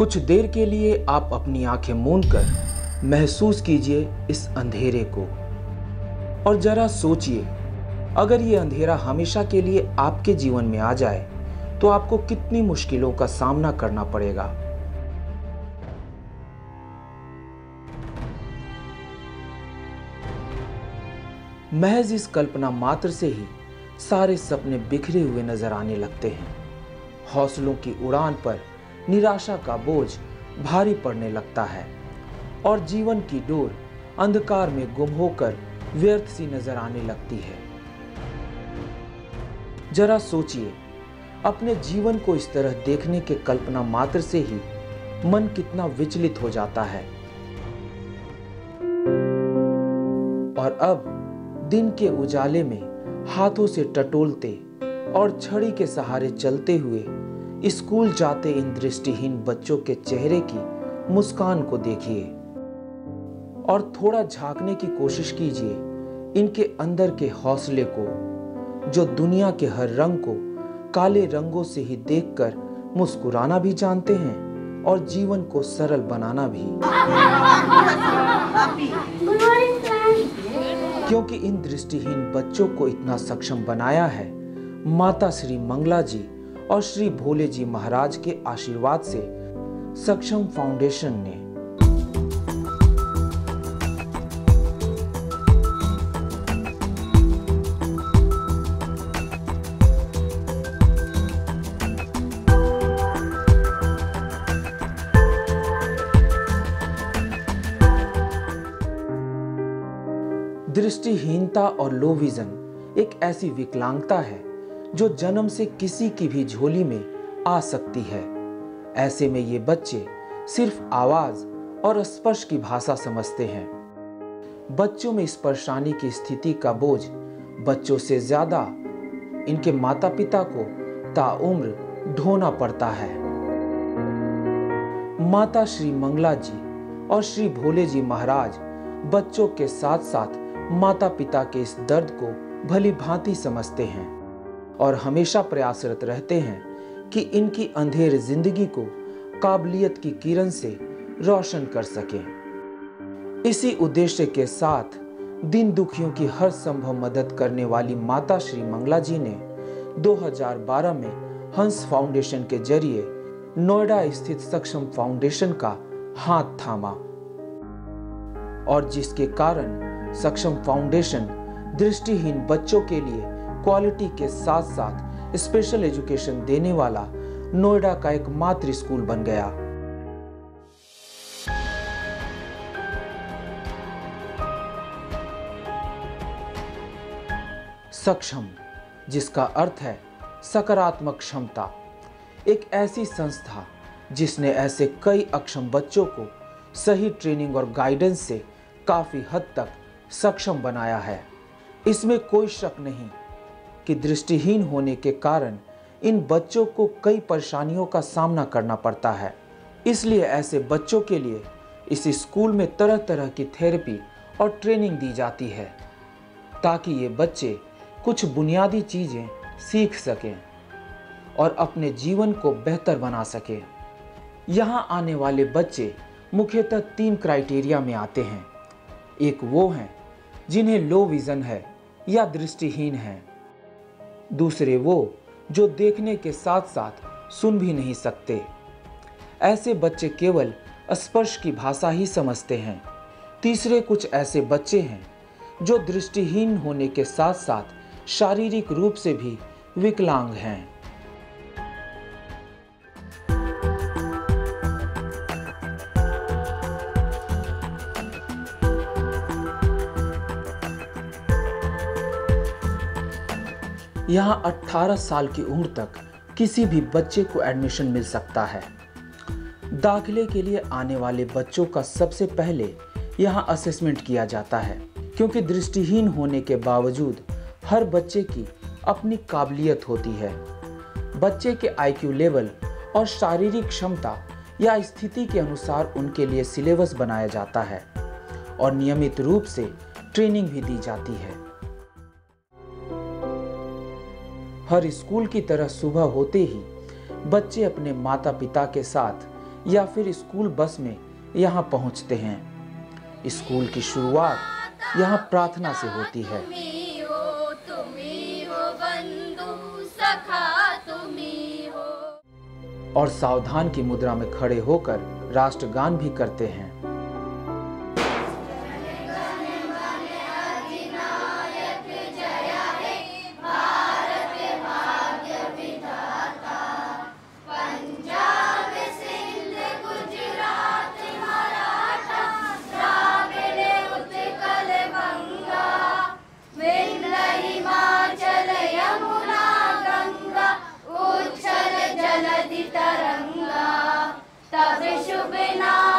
कुछ देर के लिए आप अपनी आँखें मूंद कर महसूस कीजिए इस अंधेरे को। और जरा सोचिए, अगर ये अंधेरा हमेशा के लिए आपके जीवन में आ जाए तो आपको कितनी मुश्किलों का सामना करना पड़ेगा। महज इस कल्पना मात्र से ही सारे सपने बिखरे हुए नज़र आने लगते हैं। हौसलों की उड़ान पर निराशा का बोझ भारी पड़ने लगता है और जीवन की डोर अंधकार में गुम होकर व्यर्थ सी नज़र आने लगती है। जरा सोचिए, अपने जीवन को इस तरह देखने के कल्पना मात्र से ही मन कितना विचलित हो जाता है। और अब दिन के उजाले में हाथों से टटोलते और छड़ी के सहारे चलते हुए स्कूल जाते इन दृष्टिहीन बच्चों के चेहरे की मुस्कान को देखिए और थोड़ा झांकने की कोशिश कीजिए इनके अंदर के हौसले को, जो दुनिया के हर रंग को काले रंगों से ही देखकर मुस्कुराना भी जानते हैं और जीवन को सरल बनाना भी। क्योंकि इन दृष्टिहीन बच्चों को इतना सक्षम बनाया है, माता श्री मंगला जी और श्री भोले जी महाराज के आशीर्वाद से सक्षम फाउंडेशन ने दृष्टिहीनता और लो विजन एक ऐसी विकलांगता है जो जन्म से किसी की भी झोली में आ सकती है। ऐसे में ये बच्चे सिर्फ़ आवाज़ और स्पर्श की भाषा समझते हैं। बच्चों में इस परेशानी की स्थिति का बोझ बच्चों से ज़्यादा इनके माता पिता को ताउम्र ढोना पड़ता है। माता श्री मंगला जी और श्री भोले जी महाराज बच्चों के साथ साथ माता पिता के इस दर्द को भली भांति समझते हैं। और हमेशा प्रयासरत रहते हैं कि इनकी अंधेर ज़िंदगी को काबिलियत की किरण से रोशन कर सकें। इसी उद्देश्य के साथ दिन दुखियों की हर संभव मदद करने वाली माता श्री मंगला जी ने 2012 में हंस फाउंडेशन के ज़रिए नोएडा स्थित सक्षम फाउंडेशन का हाथ थामा। और जिसके कारण सक्षम फाउंडेशन दृष्टिहीन बच्चों के लिए क्वालिटी के साथ साथ स्पेशल एजुकेशन देने वाला नोएडा का एक मात्र स्कूल बन गया। सक्षम, जिसका अर्थ है सकारात्मक क्षमता। एक ऐसी संस्था जिसने ऐसे कई अक्षम बच्चों को सही ट्रेनिंग और गाइडेंस से काफ़ी हद तक सक्षम बनाया है। इसमें कोई शक नहीं कि दृष्टिहीन होने के कारण इन बच्चों को कई परेशानियों का सामना करना पड़ता है। इसलिए ऐसे बच्चों के लिए इस स्कूल में तरह तरह की थेरेपी और ट्रेनिंग दी जाती है, ताकि ये बच्चे कुछ बुनियादी चीज़ें सीख सकें और अपने जीवन को बेहतर बना सकें। यहाँ आने वाले बच्चे मुख्यतः तीन क्राइटेरिया में आते हैं। एक वो हैं जिन्हें लो विज़न है या दृष्टिहीन है। दूसरे वो जो देखने के साथ साथ सुन भी नहीं सकते। ऐसे बच्चे केवल स्पर्श की भाषा ही समझते हैं। तीसरे कुछ ऐसे बच्चे हैं जो दृष्टिहीन होने के साथ साथ शारीरिक रूप से भी विकलांग हैं। यहाँ 18 साल की उम्र तक किसी भी बच्चे को एडमिशन मिल सकता है। दाखिले के लिए आने वाले बच्चों का सबसे पहले यहाँ असेसमेंट किया जाता है, क्योंकि दृष्टिहीन होने के बावजूद हर बच्चे की अपनी काबिलियत होती है। बच्चे के आईक्यू लेवल और शारीरिक क्षमता या स्थिति के अनुसार उनके लिए सिलेबस बनाया जाता है और नियमित रूप से ट्रेनिंग भी दी जाती है। हर स्कूल की तरह सुबह होते ही बच्चे अपने माता पिता के साथ या फिर स्कूल बस में यहाँ पहुँचते हैं। स्कूल की शुरुआत यहाँ प्रार्थना से होती है। और सावधान की मुद्रा में खड़े होकर राष्ट्रगान भी करते हैं। तब शुभ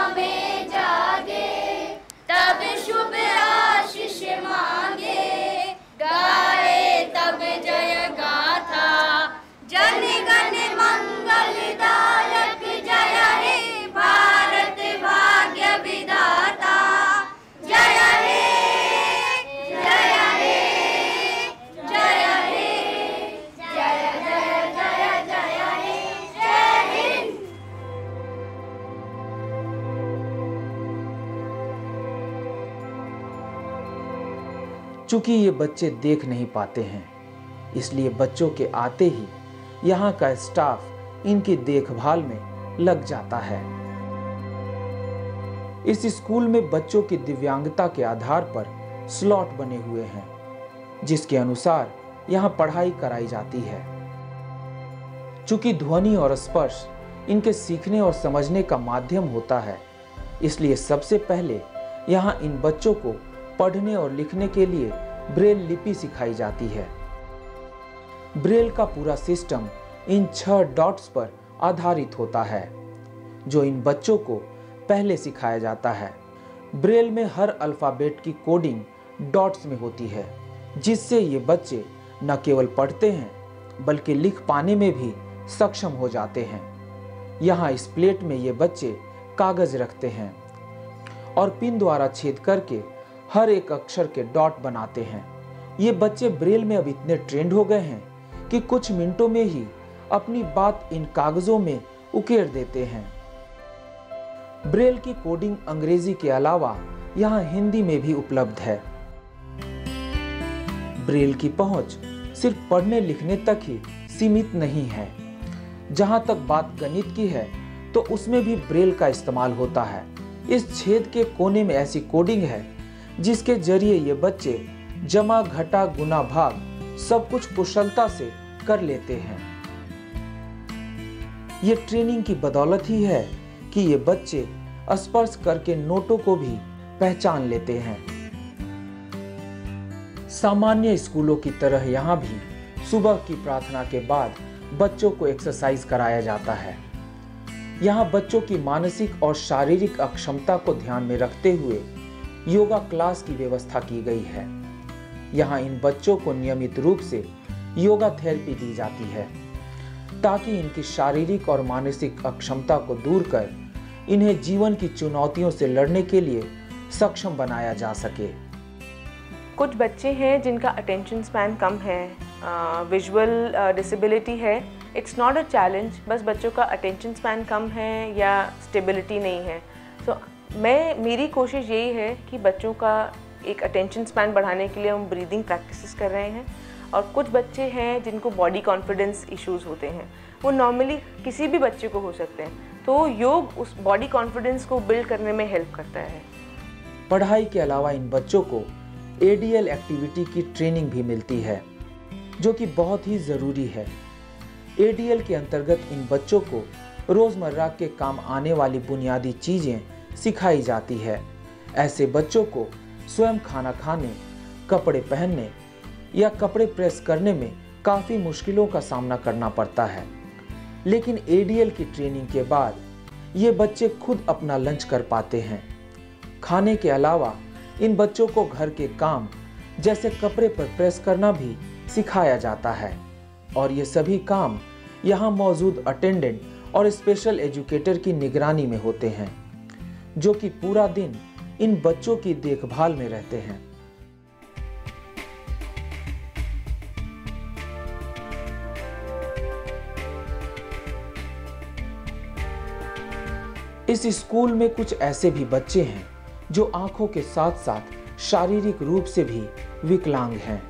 चूँकि ये बच्चे देख नहीं पाते हैं, इसलिए बच्चों के आते ही यहाँ का स्टाफ इनकी देखभाल में लग जाता है। इस स्कूल में बच्चों की दिव्यांगता के आधार पर स्लॉट बने हुए हैं, जिसके अनुसार यहाँ पढ़ाई कराई जाती है। चूँकि ध्वनि और स्पर्श इनके सीखने और समझने का माध्यम होता है, इसलिए सबसे पहले यहाँ इन बच्चों को पढ़ने और लिखने के लिए ब्रेल लिपि सिखाई जाती है। ब्रेल का पूरा सिस्टम इन छह डॉट्स पर आधारित होता है, जो इन बच्चों को पहले सिखाया जाता है। ब्रेल में हर अल्फ़ाबेट की कोडिंग डॉट्स में होती है, जिससे ये बच्चे न केवल पढ़ते हैं, बल्कि लिख पाने में भी सक्षम हो जाते हैं। यहाँ इस प्लेट में ये बच्चे कागज़ रखते हैं और पिन द्वारा छेद करके हर एक अक्षर के डॉट बनाते हैं। ये बच्चे ब्रेल में अब इतने ट्रेंड हो गए हैं कि कुछ मिनटों में ही अपनी बात इन कागजों में उकेर देते हैं। ब्रेल की कोडिंग अंग्रेज़ी के अलावा यहाँ हिंदी में भी उपलब्ध है। ब्रेल की पहुँच सिर्फ़ पढ़ने लिखने तक ही सीमित नहीं है। जहाँ तक बात गणित की है तो उसमें भी ब्रेल का इस्तेमाल होता है। इस छेद के कोने में ऐसी कोडिंग है जिसके ज़रिए ये बच्चे जमा घटा गुना भाग सब कुछ कुशलता से कर लेते हैं। ये ट्रेनिंग की बदौलत ही है कि ये बच्चे स्पर्श करके नोटों को भी पहचान लेते हैं। सामान्य स्कूलों की तरह यहाँ भी सुबह की प्रार्थना के बाद बच्चों को एक्सरसाइज कराया जाता है। यहाँ बच्चों की मानसिक और शारीरिक अक्षमता को ध्यान में रखते हुए योगा क्लास की व्यवस्था की गई है। यहाँ इन बच्चों को नियमित रूप से योगा थेरेपी दी जाती है ताकि इनकी शारीरिक और मानसिक अक्षमता को दूर कर इन्हें जीवन की चुनौतियों से लड़ने के लिए सक्षम बनाया जा सके। कुछ बच्चे हैं जिनका अटेंशन स्पैन कम है विजुअल डिसेबिलिटी है। इट्स नॉट अ चैलेंज बस बच्चों का अटेंशन स्पैन कम है या स्टेबिलिटी नहीं है। सो so, मैं, मेरी कोशिश यही है कि बच्चों का एक अटेंशन स्पैन बढ़ाने के लिए हम ब्रीदिंग प्रैक्टिसेस कर रहे हैं और कुछ बच्चे हैं जिनको बॉडी कॉन्फिडेंस इश्यूज़ होते हैं। वो नॉर्मली किसी भी बच्चे को हो सकते हैं। तो योग उस बॉडी कॉन्फिडेंस को बिल्ड करने में हेल्प करता है। पढ़ाई के अलावा इन बच्चों को एडीएल एक्टिविटी की ट्रेनिंग भी मिलती है, जो कि बहुत ही ज़रूरी है। एडीएल के अंतर्गत इन बच्चों को रोज़मर्रा के काम आने वाली बुनियादी चीज़ें सिखाई जाती है। ऐसे बच्चों को स्वयं खाना खाने, कपड़े पहनने या कपड़े प्रेस करने में काफ़ी मुश्किलों का सामना करना पड़ता है। लेकिन एडीएल की ट्रेनिंग के बाद ये बच्चे खुद अपना लंच कर पाते हैं। खाने के अलावा इन बच्चों को घर के काम जैसे कपड़े पर प्रेस करना भी सिखाया जाता है। और ये सभी काम यहाँ मौजूद अटेंडेंट और स्पेशल एजुकेटर की निगरानी में होते हैं। जो कि पूरा दिन इन बच्चों की देखभाल में रहते हैं। इस स्कूल में कुछ ऐसे भी बच्चे हैं जो आँखों के साथ साथ शारीरिक रूप से भी विकलांग हैं।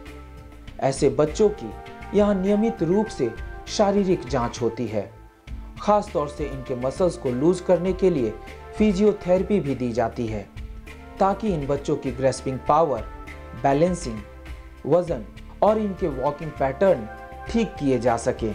ऐसे बच्चों की यहाँ नियमित रूप से शारीरिक जाँच होती है खास तौर से इनके मसल्स को लूज करने के लिए फिजियोथेरेपी भी दी जाती है ताकि इन बच्चों की ग्रेस्पिंग पावर बैलेंसिंग वज़न और इनके वॉकिंग पैटर्न ठीक किए जा सके।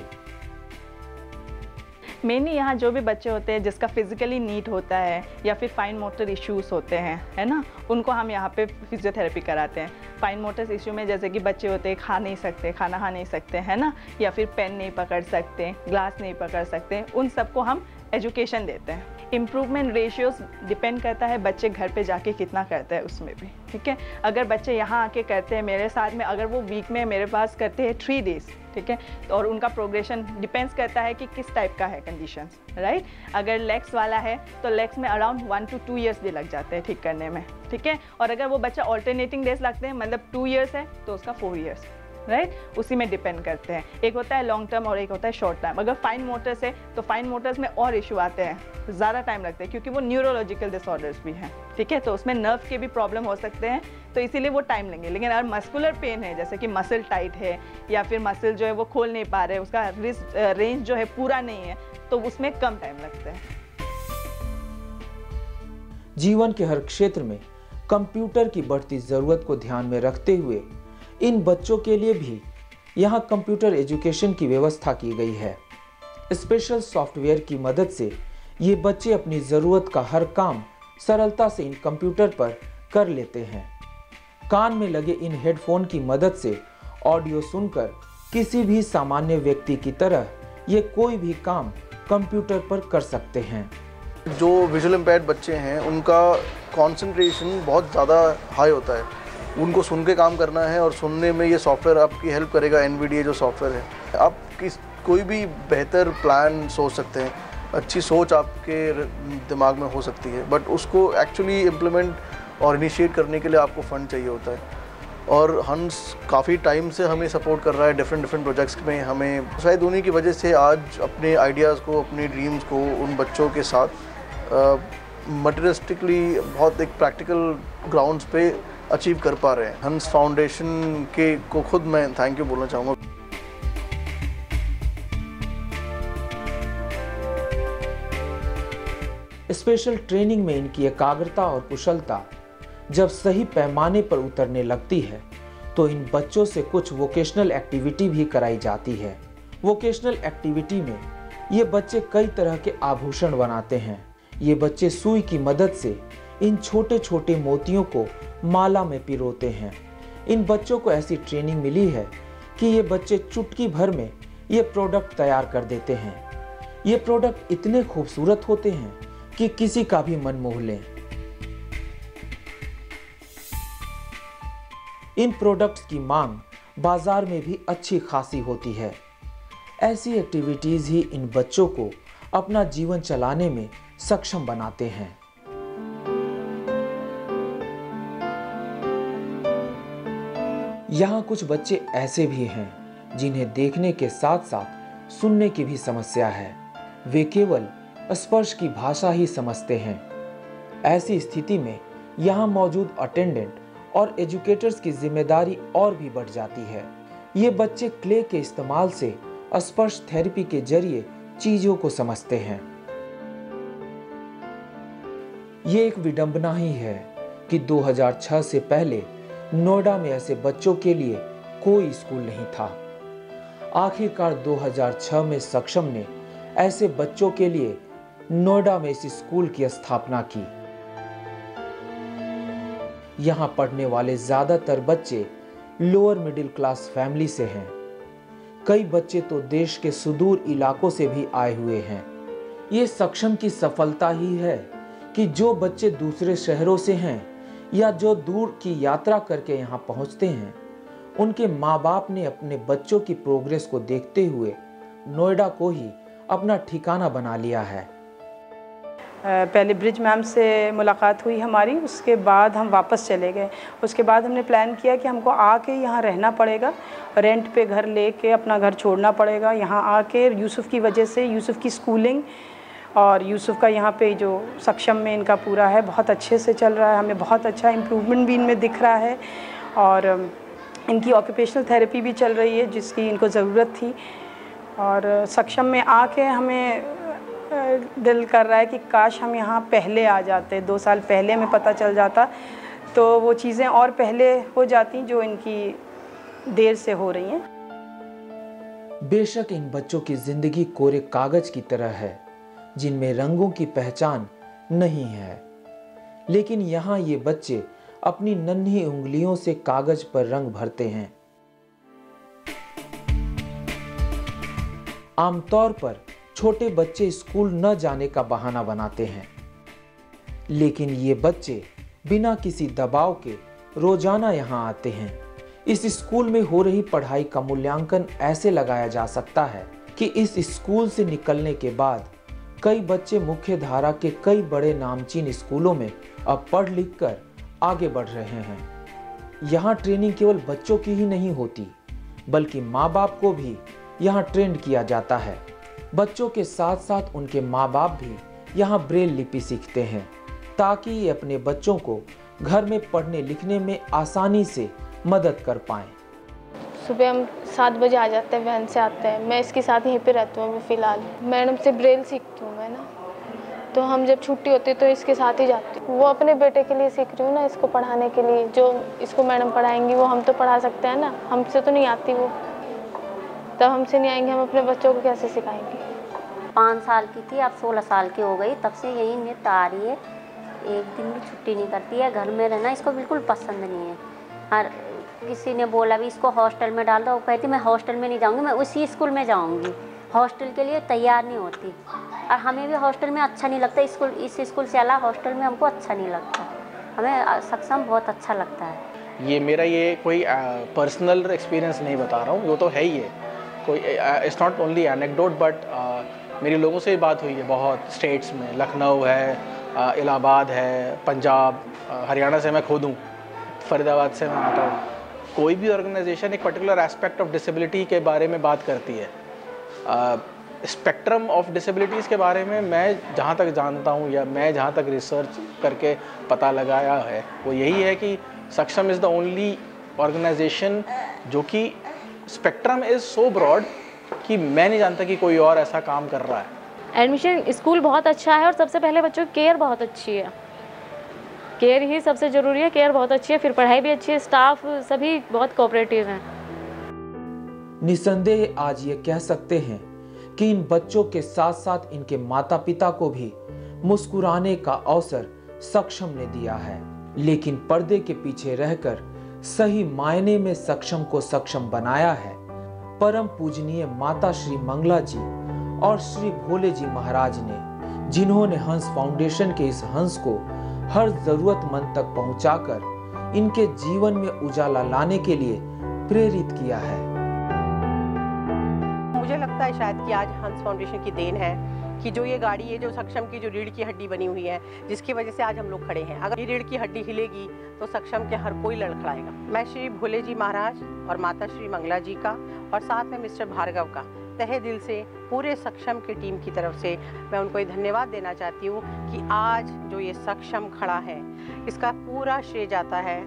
मेनली यहाँ जो भी बच्चे होते हैं, जिसका फिजिकली नीट होता है या फिर फाइन मोटर इश्यूज़ होते हैं, है ना? उनको हम यहाँ पे फिजियोथेरेपी कराते हैं। फाइन मोटर्स इशू में जैसे कि बच्चे होते हैं, खा नहीं सकते, खाना खा नहीं सकते, है ना? या फिर पेन नहीं पकड़ सकते ग्लास नहीं पकड़ सकते, उन सबको हम एजुकेशन देते हैं। इम्प्रूवमेंट रेशियोज डिपेंड करता है बच्चे घर पे जाके कितना करते हैं उसमें भी, ठीक है? अगर बच्चे यहाँ आके करते हैं, मेरे साथ में अगर वो वीक में मेरे पास करते हैं थ्री डेज़ ठीक है? और उनका प्रोग्रेशन डिपेंड्स करता है कि किस टाइप का है कंडीशन राइट अगर लेग्स वाला है तो लेग्स में around one to two years भी लग जाते हैं ठीक करने में, ठीक है? और अगर वो बच्चा ऑल्टरनेटिंग डेज़ लगते हैं मतलब टू ईयर्स है तो उसका फोर ईयर्स राइट right? उसी में डिपेंड करते हैं। एक होता है लॉन्ग टर्म और एक होता है शॉर्ट टर्म अगर फाइन मोटर्स है तो फाइन मोटर्स में और इशू आते हैं। ज़्यादा टाइम लगता है, क्योंकि वो न्यूरोलॉजिकल डिसऑर्डर्स भी हैं। ठीक है? तो उसमें नर्व के भी प्रॉब्लम हो सकते हैं तो इसीलिए वो टाइम लेंगे। लेकिन अगर मस्कुलर पेन है, जैसे कि मसल टाइट है, या फिर मसल जो है वो खोल नहीं पा रहे, उसका रेंज जो है पूरा नहीं है तो उसमें कम टाइम लगता है। जीवन के हर क्षेत्र में कंप्यूटर की बढ़ती ज़रूरत को ध्यान में रखते हुए इन बच्चों के लिए भी यहाँ कंप्यूटर एजुकेशन की व्यवस्था की गई है। स्पेशल सॉफ्टवेयर की मदद से ये बच्चे अपनी ज़रूरत का हर काम सरलता से इन कंप्यूटर पर कर लेते हैं। कान में लगे इन हेडफोन की मदद से ऑडियो सुनकर किसी भी सामान्य व्यक्ति की तरह ये कोई भी काम कंप्यूटर पर कर सकते हैं। जो विजुअल इम्पेयर्ड बच्चे हैं, उनका कंसंट्रेशन बहुत ज़्यादा हाई होता है। उनको सुन के काम करना है और सुनने में ये सॉफ्टवेयर आपकी हेल्प करेगा एन जो सॉफ्टवेयर है। आप किस, कोई भी बेहतर प्लान सोच सकते हैं। अच्छी सोच आपके दिमाग में हो सकती है बट उसको एक्चुअली इम्प्लीमेंट और इनिशिएट करने के लिए आपको फ़ंड चाहिए होता है। और हंस काफ़ी टाइम से हमें सपोर्ट कर रहा है डिफरेंट डिफरेंट प्रोजेक्ट्स में हमें। शायद उन्हीं की वजह से आज अपने आइडियाज़ को, अपने ड्रीम्स को, उन बच्चों के साथ मटेरियलिस्टिकली बहुत एक प्रैक्टिकल ग्राउंड्स पे अचीव कर पा रहे हैं हंस फाउंडेशन के को खुद मैं थैंक यू बोलना चाहूँगा स्पेशल ट्रेनिंग में इनकी एकाग्रता और कुशलता जब सही पैमाने पर उतरने लगती है तो इन बच्चों से कुछ वोकेशनल एक्टिविटी भी कराई जाती है वोकेशनल एक्टिविटी में ये बच्चे कई तरह के आभूषण बनाते हैं ये बच्चे सुई की मदद से इन छोटे छोटे मोतियों को माला में पिरोते हैं। इन बच्चों को ऐसी ट्रेनिंग मिली है कि ये बच्चे चुटकी भर में ये प्रोडक्ट तैयार कर देते हैं। ये प्रोडक्ट इतने खूबसूरत होते हैं कि किसी का भी मन मोह लें। इन प्रोडक्ट्स की मांग बाज़ार में भी अच्छी खासी होती है। ऐसी एक्टिविटीज़ ही इन बच्चों को अपना जीवन चलाने में सक्षम बनाते हैं। यहाँ कुछ बच्चे ऐसे भी हैं, जिन्हें देखने के साथ साथ सुनने की भी समस्या है। वे केवल स्पर्श की भाषा ही समझते हैं। ऐसी स्थिति में यहाँ मौजूद अटेंडेंट और एजुकेटर्स की ज़िम्मेदारी और भी बढ़ जाती है। ये बच्चे क्ले के इस्तेमाल से स्पर्श थेरेपी के ज़रिए चीज़ों को समझते हैं। ये एक विडंबना ही है कि 2006 से पहले नोएडा में ऐसे बच्चों के लिए कोई स्कूल नहीं था। आखिरकार 2006 में सक्षम ने ऐसे बच्चों के लिए नोएडा में इस स्कूल की स्थापना की। यहाँ पढ़ने वाले ज़्यादातर बच्चे लोअर मिडिल क्लास फैमिली से हैं। कई बच्चे तो देश के सुदूर इलाकों से भी आए हुए हैं। ये सक्षम की सफलता ही है कि जो बच्चे दूसरे शहरों से हैं या जो दूर की यात्रा करके यहाँ पहुँचते हैं, उनके माँ बाप ने अपने बच्चों की प्रोग्रेस को देखते हुए नोएडा को ही अपना ठिकाना बना लिया है। पहले ब्रिज मैम से मुलाकात हुई हमारी, उसके बाद हम वापस चले गए। उसके बाद हमने प्लान किया कि हमको आके यहाँ रहना पड़ेगा रेंट पे घर लेके अपना घर छोड़ना पड़ेगा। यहाँ आके यूसुफ़ की वजह से यूसुफ़ की स्कूलिंग और यूसुफ का यहाँ पे जो सक्षम में इनका पूरा है, बहुत अच्छे से चल रहा है। हमें बहुत अच्छा इम्प्रूवमेंट भी इनमें दिख रहा है और इनकी ऑक्यूपेशनल थेरेपी भी चल रही है, जिसकी इनको ज़रूरत थी। और सक्षम में आके हमें दिल कर रहा है कि काश हम यहाँ पहले आ जाते, दो साल पहले हमें पता चल जाता। तो वो चीज़ें और पहले हो जाती जो इनकी देर से हो रही हैं। बेशक इन बच्चों की ज़िंदगी कोरे कागज़ की तरह है जिनमें रंगों की पहचान नहीं है। लेकिन यहाँ ये बच्चे अपनी नन्ही उंगलियों से कागज़ पर रंग भरते हैं। आमतौर पर छोटे बच्चे स्कूल न जाने का बहाना बनाते हैं। लेकिन ये बच्चे बिना किसी दबाव के रोज़ाना यहाँ आते हैं। इस स्कूल में हो रही पढ़ाई का मूल्यांकन ऐसे लगाया जा सकता है कि इस स्कूल से निकलने के बाद कई बच्चे मुख्य धारा के कई बड़े नामचीन स्कूलों में अब पढ़ लिख कर आगे बढ़ रहे हैं यहाँ ट्रेनिंग केवल बच्चों की ही नहीं होती, बल्कि माँ बाप को भी यहाँ ट्रेंड किया जाता है बच्चों के साथ साथ उनके माँ बाप भी यहाँ ब्रेल लिपि सीखते हैं, ताकि ये अपने बच्चों को घर में पढ़ने लिखने में आसानी से मदद कर पाएँ। सुबह हम सात बजे आ जाते हैं, वैन से आते हैं। मैं इसके साथ यहीं पे रहती हूँ अभी फ़िलहाल। मैडम से ब्रेल सीखती हूँ मैं ना। तो हम जब छुट्टी होती है तो इसके साथ ही जाती हूँ। वो अपने बेटे के लिए सीख रही हूँ ना, इसको पढ़ाने के लिए। जो इसको मैडम पढ़ाएँगी, वो हम तो पढ़ा सकते हैं ना। हमसे तो नहीं आती वो। तब हमसे नहीं आएँगे, हम अपने बच्चों को कैसे सिखाएँगे? पाँच साल की थी, अब सोलह साल की हो गई। तब से यही नृत्य आ रही है। एक दिन भी छुट्टी नहीं करती है। घर में रहना इसको बिल्कुल पसंद नहीं है। हर किसी ने बोला भी, इसको हॉस्टल में डाल दो। वो कहती, मैं हॉस्टल में नहीं जाऊँगी, मैं उसी स्कूल में जाऊँगी। हॉस्टल के लिए तैयार नहीं होती। और हमें भी हॉस्टल में अच्छा नहीं लगता, स्कूल, इस स्कूल से अला हॉस्टल में हमको अच्छा नहीं लगता। हमें सक्षम बहुत अच्छा लगता है। ये मेरा ये कोई पर्सनल एक्सपीरियंस नहीं बता रहा हूँ, वो तो है ही है। कोई it's not only anecdote but मेरी लोगों से बात हुई है बहुत स्टेट्स में। लखनऊ है इलाहाबाद है, पंजाब हरियाणा से मैं खुद हूँ, फरीदाबाद से मैं आता हूँ। कोई भी ऑर्गेनाइजेशन एक पर्टिकुलर एस्पेक्ट ऑफ़ डिसेबिलिटी के बारे में बात करती है। स्पेक्ट्रम ऑफ़ डिसेबिलिटीज़ के बारे में मैं जहाँ तक जानता हूँ या मैं जहाँ तक रिसर्च करके पता लगाया है, वो यही है कि सक्षम इज़ द ओनली ऑर्गेनाइजेशन जो कि स्पेक्ट्रम इज़ सो ब्रॉड कि मैं नहीं जानता कि कोई और ऐसा काम कर रहा है। एडमिशन स्कूल बहुत अच्छा है और सबसे पहले बच्चों की केयर बहुत अच्छी है। केयर ही सबसे ज़रूरी है, केयर बहुत अच्छी है, फिर पढ़ाई भी अच्छी है, स्टाफ सभी बहुत कोऑपरेटिव हैं। निसंदेह आज ये कह सकते हैं कि इन बच्चों के साथ साथ इनके माता पिता को भी मुस्कुराने का अवसर सक्षम ने दिया है। लेकिन पर्दे के पीछे रहकर सही मायने में सक्षम को सक्षम बनाया है। परम पूजनीय माता श्री मंगला जी और श्री भोले जी महाराज ने, जिन्होंने हंस फाउंडेशन के इस हंस को हर जरूरतमंद तक पहुंचाकर इनके जीवन में उजाला लाने के लिए प्रेरित किया है। मुझे लगता है शायद कि आज हंस फाउंडेशन की देन है कि जो ये गाड़ी है, जो सक्षम की जो रीढ़ की हड्डी बनी हुई है, जिसकी वजह से आज हम लोग खड़े हैं। अगर ये रीढ़ की हड्डी हिलेगी तो सक्षम के हर कोई लड़खड़ाएगा। मैं श्री भोले जी महाराज और माता श्री मंगला जी का और साथ में मिस्टर भार्गव का तहे दिल से पूरे सक्षम की टीम की तरफ़ से मैं उनको ये धन्यवाद देना चाहती हूँ कि आज जो ये सक्षम खड़ा है, इसका पूरा श्रेय जाता है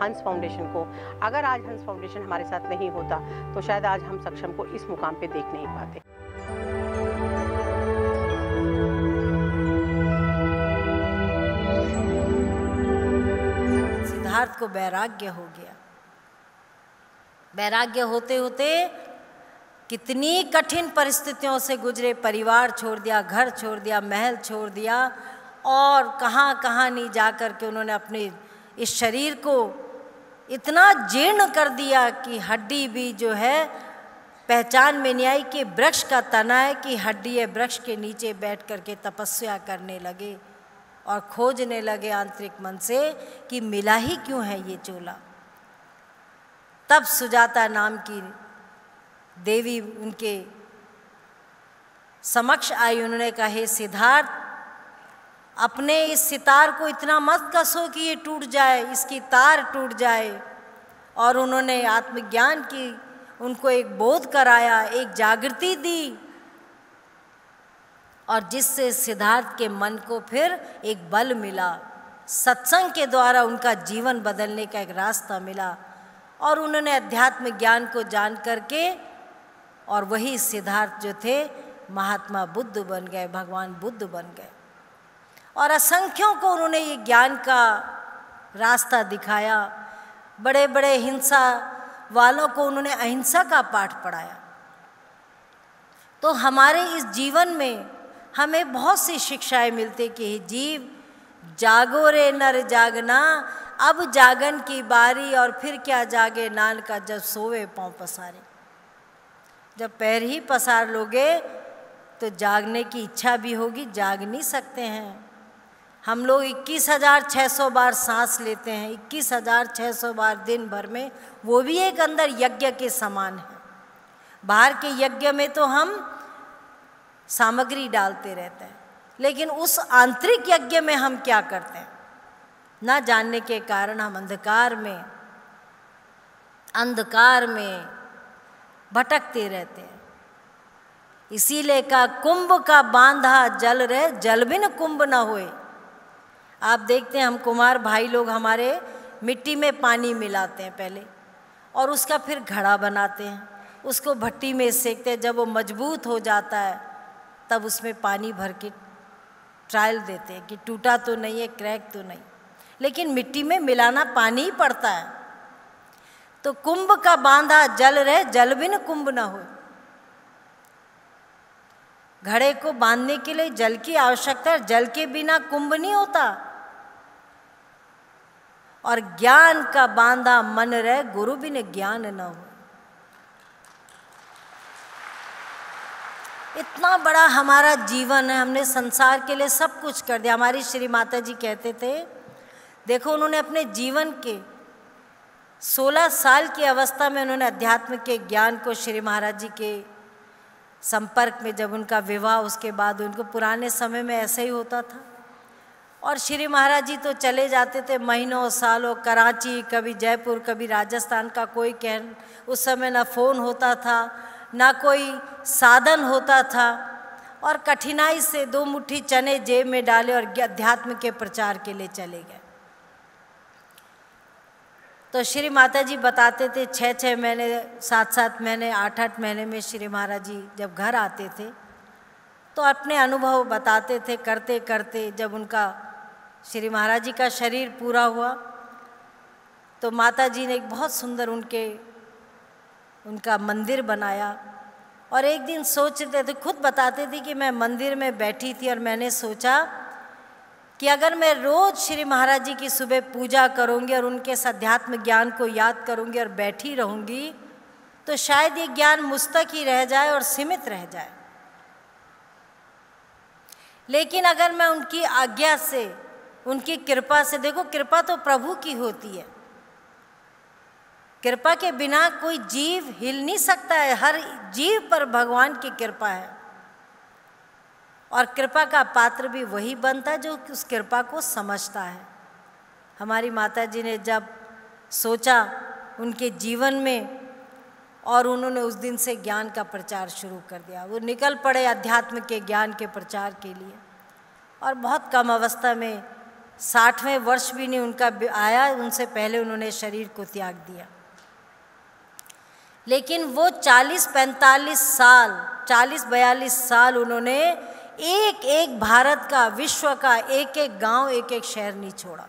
हंस फाउंडेशन को। अगर आज हंस फाउंडेशन हमारे साथ नहीं होता तो शायद आज हम सक्षम को इस मुकाम पे देख नहीं पाते। सिद्धार्थ को वैराग्य हो गया। वैराग्य होते होते कितनी कठिन परिस्थितियों से गुजरे, परिवार छोड़ दिया, घर छोड़ दिया, महल छोड़ दिया, और कहाँ कहाँ नहीं जा कर के उन्होंने अपने इस शरीर को इतना जीर्ण कर दिया कि हड्डी भी जो है, पहचान में नहीं आई कि वृक्ष का तना है कि हड्डी है, वृक्ष के नीचे बैठ कर के तपस्या करने लगे और खोजने लगे आंतरिक मन से कि मिला ही क्यों है ये चोला? तब सुजाता नाम की देवी उनके समक्ष आई, उन्होंने कहा, हे सिद्धार्थ, अपने इस सितार को इतना मत कसो कि ये टूट जाए, इसकी तार टूट जाए। और उन्होंने आत्मज्ञान की, उनको एक बोध कराया, एक जागृति दी। और जिससे सिद्धार्थ के मन को फिर एक बल मिला, सत्संग के द्वारा उनका जीवन बदलने का एक रास्ता मिला। और उन्होंने अध्यात्म ज्ञान को जान करके और वही सिद्धार्थ जो थे, महात्मा बुद्ध बन गए, भगवान बुद्ध बन गए। और असंख्यों को उन्होंने ये ज्ञान का रास्ता दिखाया। बड़े बड़े हिंसा वालों को उन्होंने अहिंसा का पाठ पढ़ाया। तो हमारे इस जीवन में हमें बहुत सी शिक्षाएँ मिलती कि जीव, जागो रे नर जागना, अब जागन की बारी और फिर क्या जागे नान का जब सोवे पाँव पसारे। जब पैर ही पसार लोगे तो जागने की इच्छा भी होगी, जाग नहीं सकते हैं। हम लोग इक्कीस हज़ार छः सौ बार सांस लेते हैं, इक्कीस हज़ार छः सौ बार दिन भर में, वो भी एक अंदर यज्ञ के समान है। बाहर के यज्ञ में तो हम सामग्री डालते रहते हैं, लेकिन उस आंतरिक यज्ञ में हम क्या करते हैं? ना जानने के कारण हम अंधकार में अंधकार में भटकते रहते हैं। इसीलिए का कुंभ का बांधा जल रहे, जल भी न कुंभ न होए। आप देखते हैं हम कुमार भाई लोग हमारे मिट्टी में पानी मिलाते हैं पहले, और उसका फिर घड़ा बनाते हैं। उसको भट्टी में सेकते हैं, जब वो मज़बूत हो जाता है, तब उसमें पानी भर के ट्रायल देते हैं कि टूटा तो नहीं है, क्रैक तो नहीं। लेकिन मिट्टी में मिलाना पानी ही पड़ता है। तो कुंभ का बांधा जल रहे, जल भी न कुंभ ना हो। घड़े को बांधने के लिए जल की आवश्यकता है जल के बिना कुंभ नहीं होता। और ज्ञान का बांधा मन रहे, गुरु भी ने ज्ञान न हो। इतना बड़ा हमारा जीवन है, हमने संसार के लिए सब कुछ कर दिया। हमारी श्री माता जी कहते थे, देखो उन्होंने अपने जीवन के 16 साल की अवस्था में उन्होंने अध्यात्म के ज्ञान को श्री महाराज जी के संपर्क में जब उनका विवाह, उसके बाद उनको पुराने समय में ऐसा ही होता था। और श्री महाराज जी तो चले जाते थे महीनों, सालों, कराची, कभी जयपुर, कभी राजस्थान का कोई कह उस समय ना फ़ोन होता था, ना कोई साधन होता था। और कठिनाई से दो मुट्ठी चने जेब में डाले और अध्यात्म के प्रचार के लिए चले गए। तो श्री माता जी बताते थे छः छः महीने सात सात महीने आठ आठ महीने में श्री महाराज जी जब घर आते थे तो अपने अनुभव बताते थे करते करते जब उनका श्री महाराज जी का शरीर पूरा हुआ तो माता जी ने एक बहुत सुंदर उनके, उनका मंदिर बनाया और एक दिन सोचते थे, खुद बताते थे कि मैं मंदिर में बैठी थी और मैंने सोचा कि अगर मैं रोज़ श्री महाराज जी की सुबह पूजा करूँगी और उनके सध्यात्म ज्ञान को याद करूँगी और बैठी रहूँगी तो शायद ये ज्ञान मुस्तक ही रह जाए और सीमित रह जाए। लेकिन अगर मैं उनकी आज्ञा से, उनकी कृपा से, देखो कृपा तो प्रभु की होती है। कृपा के बिना कोई जीव हिल नहीं सकता है, हर जीव पर भगवान की कृपा है। और कृपा का पात्र भी वही बनता है जो उस कृपा को समझता है। हमारी माता जी ने जब सोचा उनके जीवन में और उन्होंने उस दिन से ज्ञान का प्रचार शुरू कर दिया। वो निकल पड़े अध्यात्म के ज्ञान के प्रचार के लिए और बहुत कम अवस्था में साठवें वर्ष भी नहीं उनका आया, उनसे पहले उन्होंने शरीर को त्याग दिया। लेकिन वो 40-45 साल 40-42 साल उन्होंने एक एक भारत का विश्व का एक एक गाँव एक एक शहर नहीं छोड़ा।